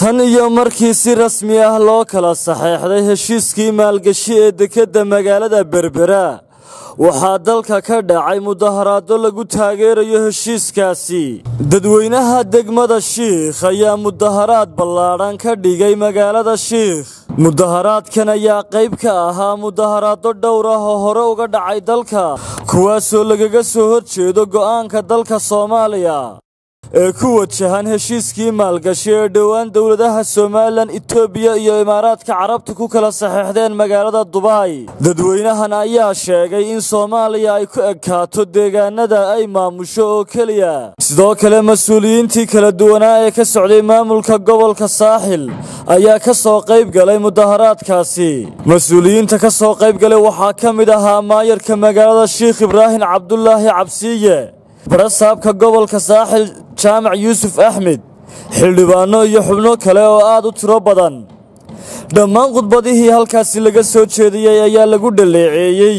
tan iyo markii si rasmi ah loo kala saxeexday heshiiskii maalgashi ee dekedda magaalada berbera. Waxaa dalka ka dhacay mudaharaado lagu taageerayo heshiiskaasi. Dadweynaha degmada shiikh ayaa mudaharaad ballaadhan ka dhigay magaalada shiikh. Mudaharaadkan ayaa qayb ka ahaa mudaharaado dhowr ah oo hore uga dhacay dalka kuwaasoo lagaga soo horjeedo go'aanka dalka soomaaliya ee ku wajahan heshiiskii maalgashi ee dhowaan dowladaha somalilan etoobiya iyo imaaraadka carabta ku kala saxeexdeen magaalada dubai. Dadweynahan ayaa sheegay in soomaaliya ay ku ekaato deegaanada ay maamusho oo keliya. Sidoo kale mas'uuliyiintii kala duwanaa ee ka socday maamulka gobolka saaxil ayaa ka soo qayb galay mudaharaadkaasi mas'uuliyiinta ka soo qayb galay waxaa ka mid ahaa maayarka magaalada shiikh ibraahim cabdulaahi cabsiiye barasaabka gobolka saaxil jaamac yuusuf axmed xildhibaanno iyo xubno kale oo aad u tiro badan. Dhammaan khudbadihii halkaasi laga soo jeediyey ayaa lagu dhaleeceeyey.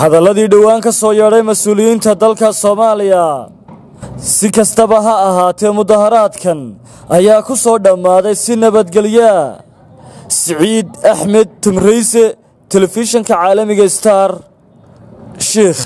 Hadalladii dhowaan ka soo yeedhay mas'uuliyiinta dalka soomaaliya si kastaba ha ahaatee mudaharaadkan ayaa ku soo dhammaaday si nabadgelyaa siciid axmed timrayse telefishinka caalamiga star shiikh